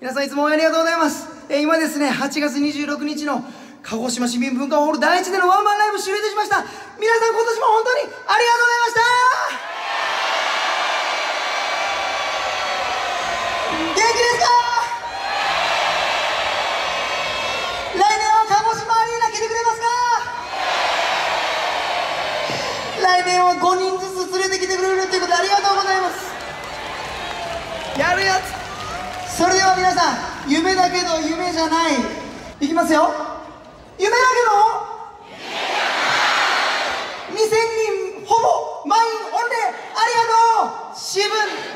皆さんいつもありがとうございます、えー今ですね8月26日の鹿児島市民文化ホール第一でのワンマンライブ終了いたしました。皆さん今年も本当にありがとうございました。元気ですか？来年は鹿児島アリーナ来てくれますか？来年は5人ずつ連れてきてくれるということでありがとうございます。やるやつ皆さん夢だけど夢じゃない。いきますよ。夢だけど2000人ほぼ満員御礼ありがとう。